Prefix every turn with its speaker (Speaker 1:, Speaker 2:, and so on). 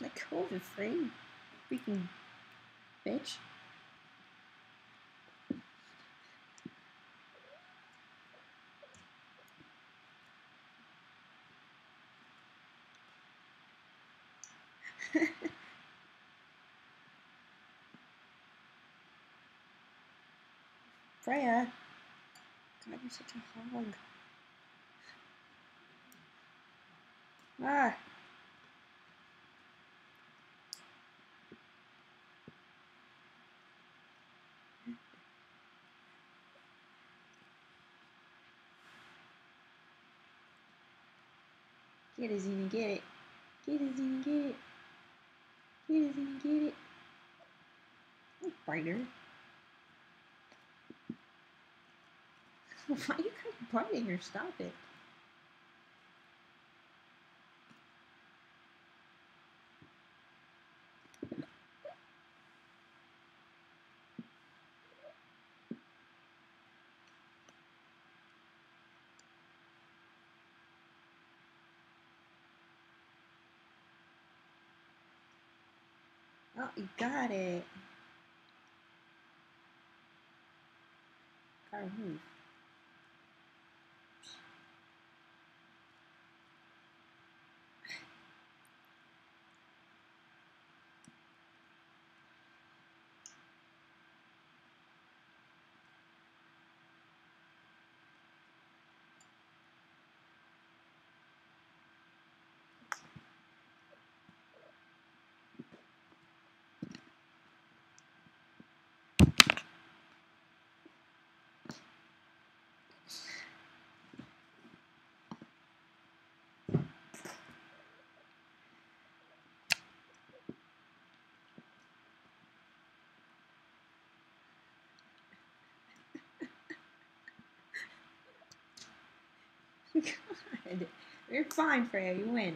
Speaker 1: Let go of it, Frey. Freaking bitch. Freya. God, you're such a hog. Ah. Get it, Xena, get it. Get it, Xena, get it. Get it, Xena, get it. Oh, biter. Why are you kind of biting her? Stop it. Oh, you got it. Gotta move. God. You're fine, Freya. You win.